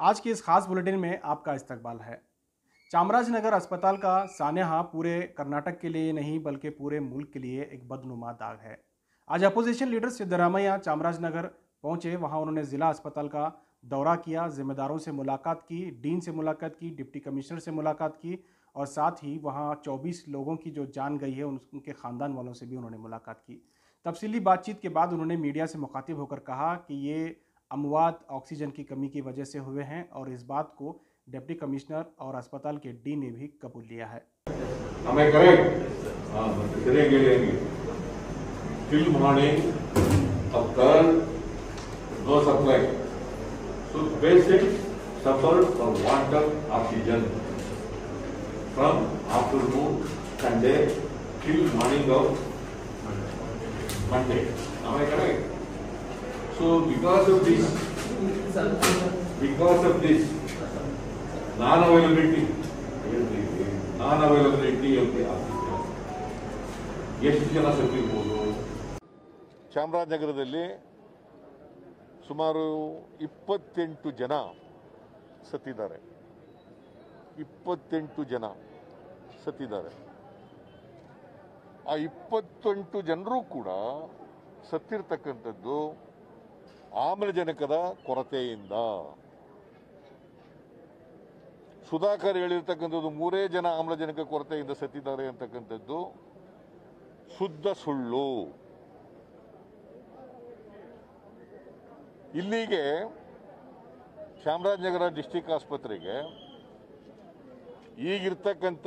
आज की इस खास बुलेटिन में आपका इस्तकबाल है। चामराजनगर अस्पताल का सानेहा पूरे कर्नाटक के लिए नहीं, बल्कि पूरे मुल्क के लिए एक बदनुमा दाग है। आज अपोजिशन लीडर सिद्धरामैया चामराजनगर पहुँचे। वहाँ उन्होंने ज़िला अस्पताल का दौरा किया। जिम्मेदारों से मुलाकात की, डीन से मुलाकात की, डिप्टी कमिश्नर से मुलाकात की और साथ ही वहाँ 24 लोगों की जो जान गई है उनके ख़ानदान वालों से भी उन्होंने मुलाकात की। तफसीली बातचीत के बाद उन्होंने मीडिया से मुखातिब होकर कहा कि ये अमवात ऑक्सीजन की कमी की वजह से हुए हैं और इस बात को डिप्टी कमिश्नर और अस्पताल के डी ने भी कबूल लिया है। हमें करेंगे करेंगे। लेंगे टिल अब supply. So basic suffer oxygen from afternoon Sunday morning of Monday हमें So because of this, because of this, non-availability, non-availability of the oxygen. ಎಷ್ಟು ಜನ ಸತ್ತಿರ್ಬೋದು? ಚಾಮರಾಜನಗರದಲ್ಲಿ ಸುಮಾರು ಇಪ್ಪತ್ತೆಂಟು ಜನ ಸತ್ತಿದ್ದಾರೆ. ಇಪ್ಪತ್ತೆಂಟು ಜನ ಸತ್ತಿದ್ದಾರೆ. ಆ ಇಪ್ಪತ್ತೆಂಟು ಜನರು ಕೂಡ ಸತ್ತಿರ್ತಕ್ಕಂಥದ್ದು ಆಮ್ಲಜನಕದ ಕೊರತೆಯಿಂದ. ಸುಧಾಕರ್ ಹೇಳಿರ್ತಕ್ಕಂಥದ್ದು ಮೂರೇ ಜನ ಆಮ್ಲಜನಕ ಕೊರತೆಯಿಂದ ಸತ್ತಿದ್ದಾರೆ ಅಂತಕ್ಕಂಥದ್ದು ಶುದ್ಧ ಸುಳ್ಳು. ಇಲ್ಲಿಗೆ ಚಾಮರಾಜನಗರ ಡಿಸ್ಟಿಕ್ ಆಸ್ಪತ್ರೆಗೆ ಈಗಿರ್ತಕ್ಕಂಥ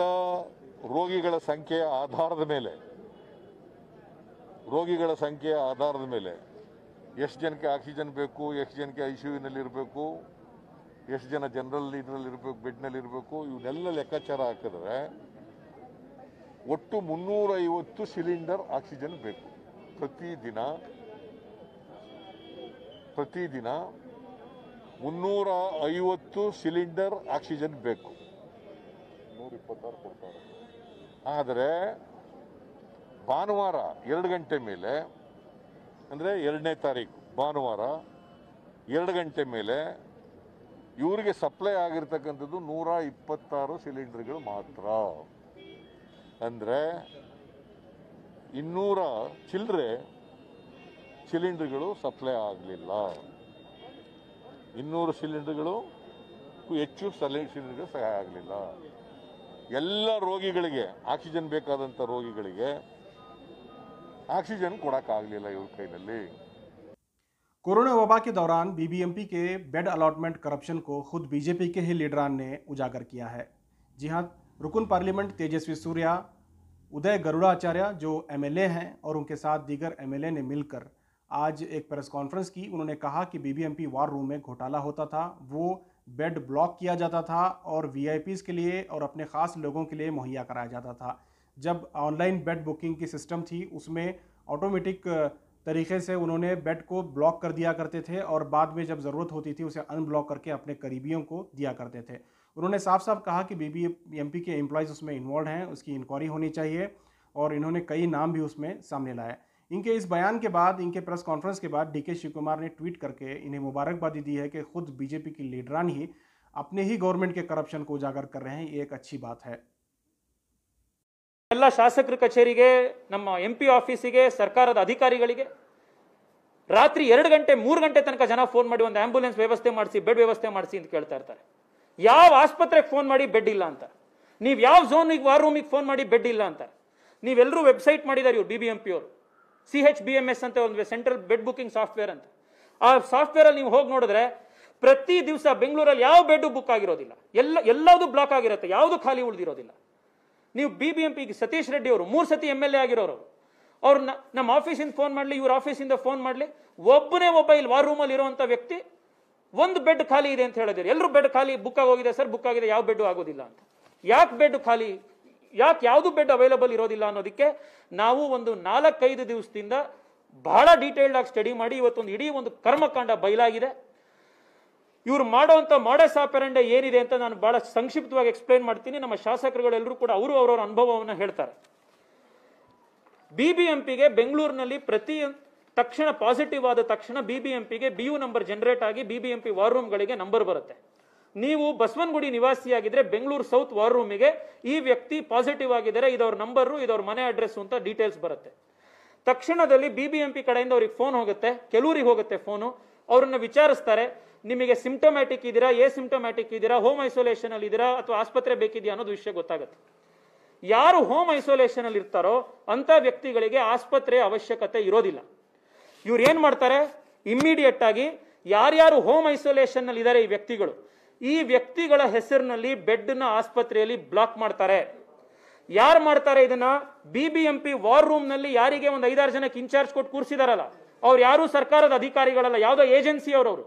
ರೋಗಿಗಳ ಸಂಖ್ಯೆಯ ಆಧಾರದ ಮೇಲೆ, ರೋಗಿಗಳ ಸಂಖ್ಯೆಯ ಆಧಾರದ ಮೇಲೆ ಎಷ್ಟು ಜನಕ್ಕೆ ಆಕ್ಸಿಜನ್ ಬೇಕು ಎಷ್ಟು ಜನಕ್ಕೆ ಐ ಸಿ ಯುನಲ್ಲಿ ಇರಬೇಕು ಎಷ್ಟು ಜನ ಜನರಲ್ ಇದರಲ್ಲಿ ಇರಬೇಕು ಬೆಡ್ನಲ್ಲಿ ಇರಬೇಕು ಇವನ್ನೆಲ್ಲ ಲೆಕ್ಕಾಚಾರ ಹಾಕಿದ್ರೆ ಒಟ್ಟು ಮುನ್ನೂರೈವತ್ತು ಸಿಲಿಂಡರ್ ಆಕ್ಸಿಜನ್ ಬೇಕು. ಪ್ರತಿದಿನ ಪ್ರತಿದಿನ ಮುನ್ನೂರ ಐವತ್ತು ಸಿಲಿಂಡರ್ ಆಕ್ಸಿಜನ್ ಬೇಕು. ನೂರ ಇಪ್ಪತ್ತಾರು ಕೊಡ್ತಾರೆ. ಆದರೆ ಭಾನುವಾರ ಎರಡು ಗಂಟೆ ಮೇಲೆ ಅಂದರೆ ಎರಡನೇ ತಾರೀಕು, ಭಾನುವಾರ, ಎರಡು ಗಂಟೆ ಮೇಲೆ ಇವರಿಗೆ ಸಪ್ಲೈ ಆಗಿರ್ತಕ್ಕಂಥದ್ದು ನೂರ ಇಪ್ಪತ್ತಾರು ಸಿಲಿಂಡರ್ಗಳು ಮಾತ್ರ. ಅಂದರೆ ಇನ್ನೂರ ಚಿಲ್ಲರೆ ಸಿಲಿಂಡರ್ಗಳು ಸಪ್ಲೈ ಆಗಲಿಲ್ಲ. ಇನ್ನೂರು ಸಿಲಿಂಡರ್ಗಳು ಹೆಚ್ಚು ಸಲಿ- ಸಿಲಿಂಡರ್ಗಳು ಸಹಾಯ ಆಗಲಿಲ್ಲ. ಎಲ್ಲ ರೋಗಿಗಳಿಗೆ, ಆಕ್ಸಿಜನ್ ಬೇಕಾದಂಥ ರೋಗಿಗಳಿಗೆ ಆಕ್ಸಿಜನ್ ಕೊಡೋಕ್ಕಾಗಲಿಲ್ಲ ಇವ್ರ ಕೈನಲ್ಲಿ कोरोना वबा के दौरान बीबीएमपी के बेड अलॉटमेंट करप्शन को खुद बीजेपी के ही लीडरान ने उजागर किया है जी हाँ रुकन पार्लियामेंट तेजस्वी सूर्या उदय गरुड़ाचार्य जो एमएलए हैं और उनके साथ दीगर एमएलए ने मिलकर आज एक प्रेस कॉन्फ्रेंस की उन्होंने कहा कि बीबीएमपी वार रूम में घोटाला होता था वो बेड ब्लॉक किया जाता था और वीआईपीज के लिए और अपने ख़ास लोगों के लिए मुहैया कराया जाता था जब ऑनलाइन बेड बुकिंग की सिस्टम थी, उसमें ऑटोमेटिक तरीके से उन्होंने बेड को ब्लॉक कर दिया करते थे और बाद में जब ज़रूरत होती थी, उसे अनब्लॉक करके अपने करीबियों को दिया करते थे। उन्होंने साफ़ साफ़ कहा कि बीबी एमपी के एम्प्लॉयज़ उसमें इन्वॉल्व हैं, उसकी इंक्वायरी होनी चाहिए और इन्होंने कई नाम भी उसमें सामने लाए। इनके इस बयान के बाद, इनके प्रेस कॉन्फ्रेंस के बाद डी के शिव कुमार ने ट्वीट करके इन्हें मुबारकबादी दी है कि खुद बीजेपी की लीडरान ही अपने ही गवर्नमेंट के करप्शन को उजागर कर रहे हैं, ये एक अच्छी बात है। ಎಲ್ಲ ಶಾಸಕರ ಕಚೇರಿಗೆ, ನಮ್ಮ ಎಂ ಪಿ ಆಫೀಸಿಗೆ ಸರ್ಕಾರದ ಅಧಿಕಾರಿಗಳಿಗೆ ರಾತ್ರಿ ಎರಡು ಗಂಟೆ, ಮೂರು ಗಂಟೆ ತನಕ ಜನ ಫೋನ್ ಮಾಡಿ ಒಂದು ಆಂಬ್ಯುಲೆನ್ಸ್ ವ್ಯವಸ್ಥೆ ಮಾಡಿಸಿ ಬೆಡ್ ವ್ಯವಸ್ಥೆ ಮಾಡಿಸಿ ಅಂತ ಕೇಳ್ತಾ ಇರ್ತಾರೆ. ಯಾವ ಆಸ್ಪತ್ರೆಗೆ ಫೋನ್ ಮಾಡಿ ಬೆಡ್ ಇಲ್ಲ ಅಂತ? ನೀವು ಯಾವ ಝೋನಿಗೆ ವಾರ್ ರೂಮಿಗೆ ಫೋನ್ ಮಾಡಿ ಬೆಡ್ ಇಲ್ಲ ಅಂತ? ನೀವೆಲ್ಲರೂ ವೆಬ್ಸೈಟ್ ಮಾಡಿದ್ದಾರೆ ಇವ್ರು ಬಿ ಬಿ ಎಂ ಪಿ ಅವರು. C H B M S ಅಂತ ಒಂದು ಸೆಂಟ್ರಲ್ ಬೆಡ್ ಬುಕಿಂಗ್ ಸಾಫ್ಟ್ವೇರ್ ಅಂತ. ಆ ಸಾಫ್ಟ್ವೇರಲ್ಲಿ ನೀವು ಹೋಗಿ ನೋಡಿದ್ರೆ ಪ್ರತಿ ದಿವಸ ಬೆಂಗಳೂರಲ್ಲಿ ಯಾವ ಬೆಡ್ ಬುಕ್ ಆಗಿರೋದಿಲ್ಲ. ಎಲ್ಲ, ಎಲ್ಲದೂ ಬ್ಲಾಕ್ ಆಗಿರುತ್ತೆ. ಯಾವುದು ಖಾಲಿ ಉಳಿದಿರೋದಿಲ್ಲ. ನೀವು B B M P Satish Reddy ಅವರು ಮೂರು ಸತಿ ಎಂ ಎಲ್ ಎ ಆಗಿರೋರು. ಅವ್ರು ನಮ್ಮ ಆಫೀಸಿಂದ ಫೋನ್ ಮಾಡಲಿ, ಇವ್ರ ಆಫೀಸಿಂದ ಫೋನ್ ಮಾಡಲಿ, ಒಬ್ಬನೇ ಒಬ್ಬ ಇಲ್ಲಿ ವಾರ್ ರೂಮಲ್ಲಿ ಇರುವಂಥ ವ್ಯಕ್ತಿ ಒಂದು ಬೆಡ್ ಖಾಲಿ ಇದೆ ಅಂತ ಹೇಳಿದ್ರು. ಎಲ್ಲರೂ ಬೆಡ್ ಖಾಲಿ ಬುಕ್ ಆಗೋಗಿದೆ ಸರ್ ಬುಕ್ ಆಗಿದೆ, ಯಾವ ಬೆಡ್ ಆಗೋದಿಲ್ಲ ಅಂತ. ಯಾಕೆ ಬೆಡ್ ಖಾಲಿ, ಯಾಕೆ ಯಾವುದು ಬೆಡ್ ಅವೈಲಬಲ್ ಇರೋದಿಲ್ಲ ಅನ್ನೋದಕ್ಕೆ ನಾವು ಒಂದು ನಾಲ್ಕೈದು ದಿವಸದಿಂದ ಬಹಳ ಡೀಟೇಲ್ಡ್ ಆಗಿ ಸ್ಟಡಿ ಮಾಡಿ ಇವತ್ತೊಂದು ಇಡೀ ಒಂದು ಕರ್ಮಕಾಂಡ ಬಯಲಾಗಿದೆ. ಇವ್ರು ಮಾಡೋವಂಥ ಮಾಡಸ್ ಆಪೆರಂಡೆ ಏನಿದೆ ಅಂತ ನಾನು ಬಹಳ ಸಂಕ್ಷಿಪ್ತವಾಗಿ ಎಕ್ಸ್ಪ್ಲೈನ್ ಮಾಡ್ತೀನಿ. ನಮ್ಮ ಶಾಸಕರುಗಳೆಲ್ಲರೂ ಕೂಡ ಅವರು ಅವರವರ ಅನುಭವವನ್ನು ಹೇಳ್ತಾರೆ. ಬಿ ಬಿ ಎಂ ಪಿಗೆ ಬೆಂಗಳೂರಿನಲ್ಲಿ ಪ್ರತಿ ತಕ್ಷಣ ಪಾಸಿಟಿವ್ ಆದ ತಕ್ಷಣ ಬಿ ಬಿ ಎಂ ಪಿಗೆ ಬಿ ಯು ನಂಬರ್ ಜನರೇಟ್ ಆಗಿ B B M P war ರೂಮ್ಗಳಿಗೆ number ಬರುತ್ತೆ. ನೀವು ಬಸವನಗುಡಿ ನಿವಾಸಿಯಾಗಿದ್ದರೆ ಬೆಂಗಳೂರು ಸೌತ್ ವಾರ್ ರೂಮಿಗೆ ಈ ವ್ಯಕ್ತಿ ಪಾಸಿಟಿವ್ ಆಗಿದ್ದಾರೆ ಇದವ್ರ ನಂಬರು ಇದವ್ರ ಮನೆ ಅಡ್ರೆಸ್ ಅಂತ ಡೀಟೇಲ್ಸ್ ಬರುತ್ತೆ. ತಕ್ಷಣದಲ್ಲಿ ಬಿ ಬಿ ಎಂ ಪಿ ಕಡೆಯಿಂದ ಅವ್ರಿಗೆ ಫೋನ್ ಹೋಗುತ್ತೆ ಕೆಲವರಿಗೆ ಹೋಗುತ್ತೆ ಫೋನು ಅವ್ರನ್ನ ವಿಚಾರಿಸ್ತಾರೆ ನಿಮಗೆ ಸಿಮ್ಟೊಮ್ಯಾಟಿಕ್ ಇದ್ದೀರಾ ಎ ಸಿಮ್ಟೊಮ್ಯಾಟಿಕ್ ಇದ್ದೀರಾ ಹೋಮ್ ಐಸೋಲೇಷನ್ ಅಲ್ಲಿ ಇದ್ದೀರಾ ಅಥವಾ ಆಸ್ಪತ್ರೆ ಬೇಕಿದೆಯಾ ಅನ್ನೋದು ವಿಷಯ ಗೊತ್ತಾಗುತ್ತೆ. ಯಾರು ಹೋಮ್ ಐಸೋಲೇಷನ್ ಅಲ್ಲಿ ಇರ್ತಾರೋ ಅಂತ ವ್ಯಕ್ತಿಗಳಿಗೆ ಆಸ್ಪತ್ರೆಯ ಅವಶ್ಯಕತೆ ಇರೋದಿಲ್ಲ. ಇವ್ರು ಏನ್ ಮಾಡ್ತಾರೆ? ಇಮ್ಮಿಡಿಯೇಟ್ ಆಗಿ ಯಾರ್ಯಾರು ಹೋಮ್ ಐಸೋಲೇಷನ್ನಲ್ಲಿ ಇದ್ದಾರೆ ಈ ವ್ಯಕ್ತಿಗಳು, ಈ ವ್ಯಕ್ತಿಗಳ ಹೆಸರಿನಲ್ಲಿ ಬೆಡ್ನ ಆಸ್ಪತ್ರೆಯಲ್ಲಿ ಬ್ಲಾಕ್ ಮಾಡ್ತಾರೆ. ಯಾರು ಮಾಡ್ತಾರೆ ಇದನ್ನ? B B M P war ರೂಮ್ನಲ್ಲಿ ಯಾರಿಗೆ ಒಂದು ಐದಾರು ಜನಕ್ಕೆ ಇನ್ಚಾರ್ಜ್ ಕೊಟ್ಟು ಕೂರಿಸಿದಾರಲ್ಲ, ಅವ್ರು ಯಾರು ಸರ್ಕಾರದ ಅಧಿಕಾರಿಗಳಲ್ಲ, ಯಾವುದೋ ಏಜೆನ್ಸಿ ಅವರವರು.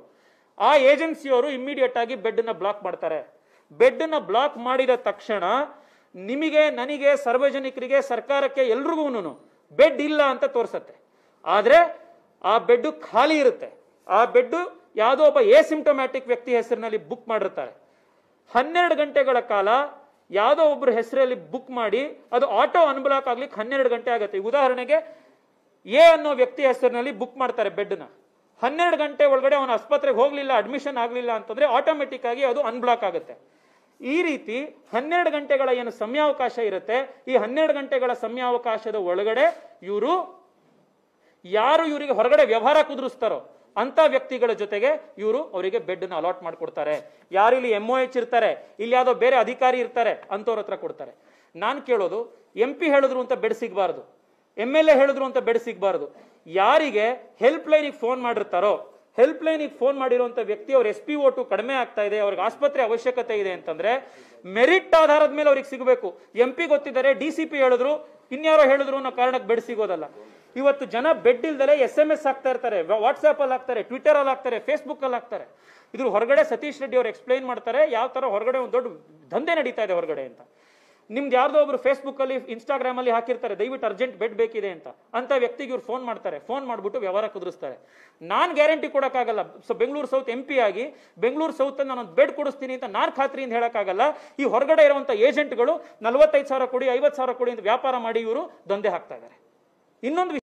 ಆ ಏಜೆನ್ಸಿಯವರು ಇಮ್ಮಿಡಿಯೇಟ್ ಆಗಿ ಬೆಡ್ನ ಬ್ಲಾಕ್ ಮಾಡ್ತಾರೆ. ಬೆಡ್ನ ಬ್ಲಾಕ್ ಮಾಡಿದ ತಕ್ಷಣ ನಿಮಗೆ, ನನಗೆ, ಸಾರ್ವಜನಿಕರಿಗೆ, ಸರ್ಕಾರಕ್ಕೆ ಎಲ್ರಿಗೂ ಬೆಡ್ ಇಲ್ಲ ಅಂತ ತೋರಿಸತ್ತೆ. ಆದ್ರೆ ಆ ಬೆಡ್ ಖಾಲಿ ಇರುತ್ತೆ. ಆ ಬೆಡ್ ಯಾವುದೋ ಒಬ್ಬ ಎಸಿಂಪ್ಟೊಮ್ಯಾಟಿಕ್ ವ್ಯಕ್ತಿ ಹೆಸರಿನಲ್ಲಿ ಬುಕ್ ಮಾಡಿರ್ತಾರೆ. ಹನ್ನೆರಡು ಗಂಟೆಗಳ ಕಾಲ ಯಾವುದೋ ಒಬ್ಬರ ಹೆಸರಲ್ಲಿ ಬುಕ್ ಮಾಡಿ ಅದು ಆಟೋ ಅನ್ಬ್ಲಾಕ್ ಆಗ್ಲಿಕ್ಕೆ ಹನ್ನೆರಡು ಗಂಟೆ ಆಗುತ್ತೆ. ಉದಾಹರಣೆಗೆ ಎ ಅನ್ನೋ ವ್ಯಕ್ತಿ ಹೆಸರಿನಲ್ಲಿ ಬುಕ್ ಮಾಡ್ತಾರೆ ಬೆಡ್ನ. ಹನ್ನೆರಡು ಗಂಟೆ ಒಳಗಡೆ ಅವನ ಆಸ್ಪತ್ರೆಗೆ ಹೋಗಲಿಲ್ಲ ಅಡ್ಮಿಷನ್ ಆಗಲಿಲ್ಲ ಅಂತಂದರೆ ಆಟೋಮೆಟಿಕ್ ಆಗಿ ಅದು ಅನ್ಬ್ಲಾಕ್ ಆಗುತ್ತೆ. ಈ ರೀತಿ ಹನ್ನೆರಡು ಗಂಟೆಗಳ ಏನು ಸಮಯಾವಕಾಶ ಇರುತ್ತೆ, ಈ ಹನ್ನೆರಡು ಗಂಟೆಗಳ ಸಮಯಾವಕಾಶದ ಒಳಗಡೆ ಇವರು ಯಾರು ಇವರಿಗೆ ಹೊರಗಡೆ ವ್ಯವಹಾರ ಕುದುರಿಸ್ತಾರೋ ಅಂತ ವ್ಯಕ್ತಿಗಳ ಜೊತೆಗೆ ಇವರು ಅವರಿಗೆ ಬೆಡ್ನ ಅಲಾಟ್ ಮಾಡಿಕೊಡ್ತಾರೆ. ಯಾರು ಇಲ್ಲಿ ಎಂ ಎಚ್ ಇರ್ತಾರೆ, ಇಲ್ಲಿ ಯಾವುದೋ ಬೇರೆ ಅಧಿಕಾರಿ ಇರ್ತಾರೆ ಅಂತವ್ರ ಹತ್ರ ಕೊಡ್ತಾರೆ. ನಾನು ಕೇಳೋದು ಎಂ ಪಿ ಹೇಳಿದ್ರು ಅಂತ ಬೆಡ್ ಸಿಗಬಾರ್ದು. ಎಂ ಎಲ್ ಎ ಹೇಳಿದ್ರು ಅಂತ ಬೆಡ್ ಸಿಗಬಾರ್ದು. ಯಾರಿಗೆ ಹೆಲ್ಪ್ ಲೈನಿಗೆ ಫೋನ್ ಮಾಡಿರ್ತಾರೋ ಹೆಲ್ಪ್ ಲೈನಿಗೆ ಫೋನ್ ಮಾಡಿರುವಂಥ ವ್ಯಕ್ತಿ ಅವ್ರ ಎಸ್ ಪಿ ಓಟು ಕಡಿಮೆ ಆಗ್ತಾ ಇದೆ, ಅವ್ರಿಗೆ ಆಸ್ಪತ್ರೆ ಅವಶ್ಯಕತೆ ಇದೆ ಅಂತಂದ್ರೆ ಮೆರಿಟ್ ಆಧಾರದ ಮೇಲೆ ಅವ್ರಿಗೆ ಸಿಗಬೇಕು. ಎಂ ಪಿ ಗೊತ್ತಿದ್ದಾರೆ ಡಿ ಸಿ ಪಿ ಹೇಳಿದ್ರು, ಇನ್ಯಾರೋ ಹೇಳಿದ್ರು ಅನ್ನೋ ಕಾರಣಕ್ಕೆ ಬೆಡ್ ಸಿಗೋದಲ್ಲ. ಇವತ್ತು ಜನ ಬೆಡ್ ಇಲ್ದಲೆ ಎಸ್ ಎಂ ಎಸ್ ಆಗ್ತಾ ಇರ್ತಾರೆ ವಾಟ್ಸ್ಆಪ್ ಅಲ್ಲಿ ಹಾಕ್ತಾರೆ ಟ್ವಿಟರ್ ಅಲ್ಲಿ ಹಾಕ್ತಾರೆ ಫೇಸ್ಬುಕ್ ಅಲ್ಲಿ ಹಾಕ್ತಾರೆ. ಇದ್ರ ಹೊರಗಡೆ ಸತೀಶ್ ರೆಡ್ಡಿ ಅವ್ರು ಎಕ್ಸ್ಪ್ಲೈನ್ ಮಾಡ್ತಾರೆ ಯಾವ ತರ ಹೊರಗಡೆ ಒಂದು ದೊಡ್ಡ ದಂಧೆ ನಡೀತಾ ಇದೆ ಹೊರಗಡೆ ಅಂತ. ನಿಮ್ದು ಯಾರ್ದೋ ಒಬ್ರು ಫೇಸ್ಬುಕ್ ಅಲ್ಲಿ ಇನ್ಸ್ಟಾಗ್ರಾಮ್ ಅಲ್ಲಿ ಹಾಕಿರ್ತಾರೆ, ದಯವಿಟ್ಟು ಅರ್ಜೆಂಟ್ ಬೆಡ್ ಬೇಕಿದೆ ಅಂತ. ಅಂತ ವ್ಯಕ್ತಿಗೆ ಇವ್ರು ಫೋನ್ ಮಾಡ್ತಾರೆ. ಫೋನ್ ಮಾಡ್ಬಿಟ್ಟು ವ್ಯವಹಾರ ಕುದುರಿಸ್ತಾರೆ. ನಾನು guarantee ಕೊಡೋಕ್ಕಾಗಲ್ಲ. So Bengaluru south M P ಆಗಿ ಬೆಂಗಳೂರು ಸೌತ್ ನಾನು ಒಂದು ಬೆಡ್ ಕೊಡಿಸ್ತೀನಿ ಅಂತ ನಾನು ಖಾತ್ರಿಯಿಂದ ಹೇಳಕ್ಕಾಗಲ್ಲ. ಈ ಹೊರಗಡೆ ಇರುವಂತ ಏಜೆಂಟ್ಗಳು ನಲವತ್ತೈದು ಸಾವಿರ ಕೊಡಿ, ಐವತ್ತು ಸಾವಿರ ಕೊಡಿ ಅಂತ ವ್ಯಾಪಾರ ಮಾಡಿ ಇವರು ದಂಧೆ ಹಾಕ್ತಾ ಇದ್ದಾರೆ. ಇನ್ನೊಂದು